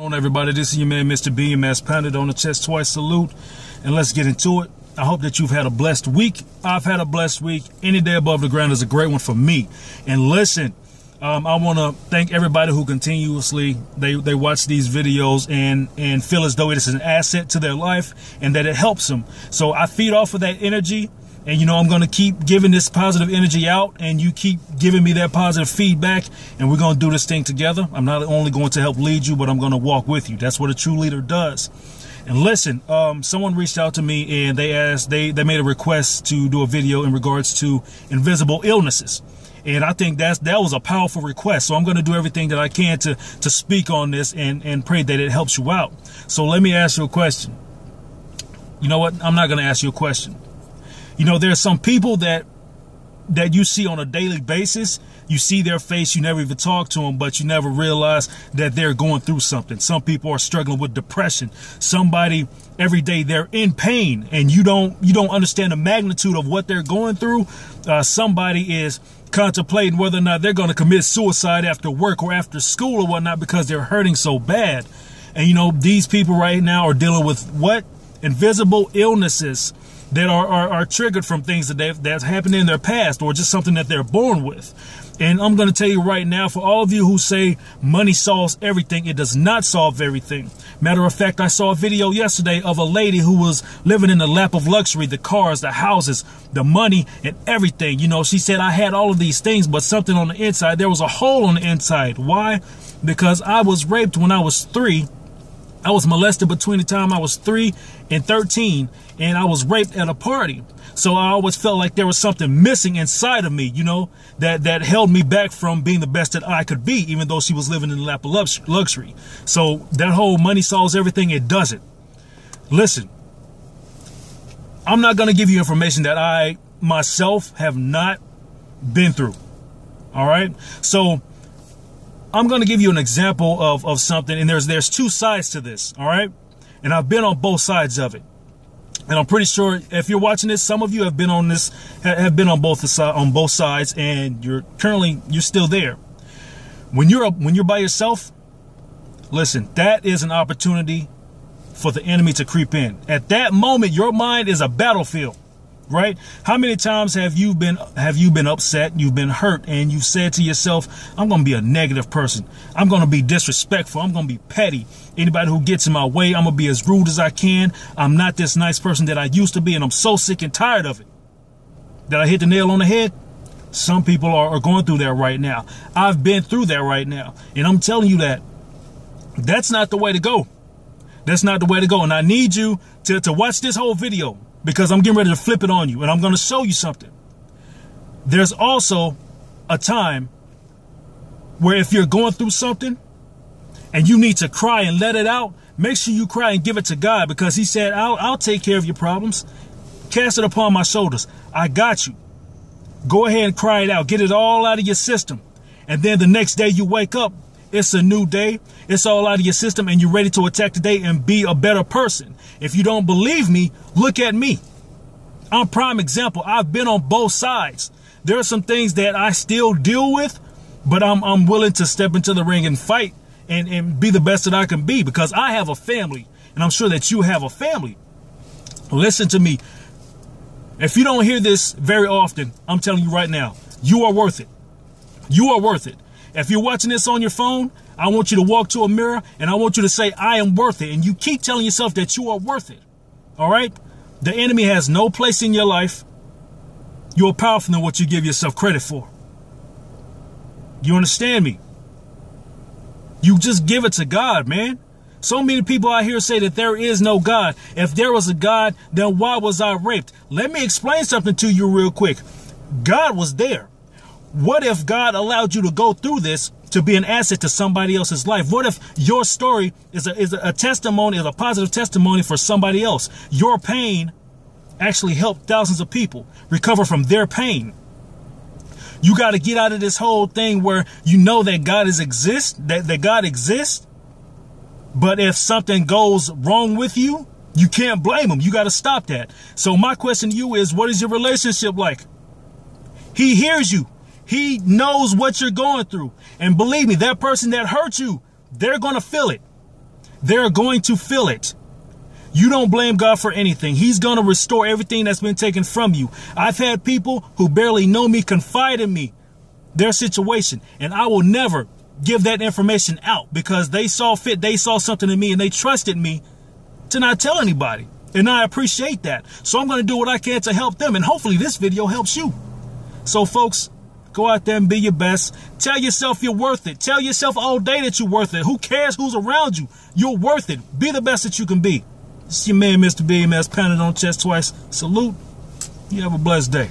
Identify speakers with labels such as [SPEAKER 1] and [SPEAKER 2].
[SPEAKER 1] on everybody this is your man mr bms pounded on the chest twice salute and let's get into it. I hope that you've had a blessed week. I've had a blessed week. Any day above the ground is a great one for me. And listen um, I want to thank everybody who continuously they, they watch these videos and and feel as though it is an asset to their life and that it helps them. So I feed off of that energy and you know i'm going to keep giving this positive energy out and you keep giving me that positive feedback and we're going to do this thing together i'm not only going to help lead you but i'm going to walk with you that's what a true leader does and listen um, someone reached out to me and they asked they they made a request to do a video in regards to invisible illnesses and I think that's that was a powerful request. So I'm going to do everything that I can to to speak on this and and pray that it helps you out. So let me ask you a question. You know what? I'm not going to ask you a question. You know, there's some people that that you see on a daily basis. You see their face, you never even talk to them, but you never realize that they're going through something. Some people are struggling with depression. Somebody every day they're in pain and you don't you don't understand the magnitude of what they're going through. Uh, somebody is contemplating whether or not they're going to commit suicide after work or after school or whatnot because they're hurting so bad. And you know, these people right now are dealing with what? Invisible illnesses that are, are, are triggered from things that they've, that's happened in their past or just something that they're born with. And I'm going to tell you right now, for all of you who say money solves everything, it does not solve everything. Matter of fact, I saw a video yesterday of a lady who was living in the lap of luxury, the cars, the houses, the money, and everything. You know, she said, I had all of these things, but something on the inside, there was a hole on the inside. Why? Because I was raped when I was three I was molested between the time I was 3 and 13 and I was raped at a party. So I always felt like there was something missing inside of me, you know, that, that held me back from being the best that I could be, even though she was living in the lap of luxury. So that whole money solves everything, it doesn't. Listen, I'm not going to give you information that I myself have not been through. All right. So I'm going to give you an example of, of something, and there's there's two sides to this, all right? And I've been on both sides of it. And I'm pretty sure if you're watching this, some of you have been on this, have been on both the side, on both sides, and you're currently you're still there. When you're when you're by yourself, listen, that is an opportunity for the enemy to creep in. At that moment, your mind is a battlefield right? How many times have you been have you been upset, you've been hurt, and you've said to yourself, I'm gonna be a negative person. I'm gonna be disrespectful, I'm gonna be petty. Anybody who gets in my way, I'm gonna be as rude as I can. I'm not this nice person that I used to be, and I'm so sick and tired of it. Did I hit the nail on the head? Some people are, are going through that right now. I've been through that right now. And I'm telling you that that's not the way to go. That's not the way to go. And I need you to, to watch this whole video because I'm getting ready to flip it on you and I'm going to show you something. There's also a time where if you're going through something and you need to cry and let it out, make sure you cry and give it to God because he said, I'll, I'll take care of your problems. Cast it upon my shoulders. I got you. Go ahead and cry it out. Get it all out of your system. And then the next day you wake up, it's a new day. It's all out of your system and you're ready to attack the day and be a better person. If you don't believe me, look at me. I'm prime example. I've been on both sides. There are some things that I still deal with, but I'm, I'm willing to step into the ring and fight and, and be the best that I can be because I have a family and I'm sure that you have a family. Listen to me. If you don't hear this very often, I'm telling you right now, you are worth it. You are worth it. If you're watching this on your phone, I want you to walk to a mirror and I want you to say, I am worth it. And you keep telling yourself that you are worth it. All right? The enemy has no place in your life. You're powerful than what you give yourself credit for. You understand me? You just give it to God, man. So many people out here say that there is no God. If there was a God, then why was I raped? Let me explain something to you real quick. God was there. What if God allowed you to go through this to be an asset to somebody else's life? What if your story is a, is a testimony, is a positive testimony for somebody else? Your pain actually helped thousands of people recover from their pain. You got to get out of this whole thing where you know that God is exist, that, that God exists. But if something goes wrong with you, you can't blame him. You got to stop that. So my question to you is, what is your relationship like? He hears you. He knows what you're going through. And believe me, that person that hurt you, they're going to feel it. They're going to feel it. You don't blame God for anything. He's going to restore everything that's been taken from you. I've had people who barely know me confide in me their situation, and I will never give that information out because they saw fit, they saw something in me, and they trusted me to not tell anybody. And I appreciate that. So I'm going to do what I can to help them, and hopefully this video helps you. So, folks, go out there and be your best. Tell yourself you're worth it. Tell yourself all day that you're worth it. Who cares who's around you? You're worth it. Be the best that you can be. This is your man, Mr. BMS, pounded on chest twice. Salute. You have a blessed day.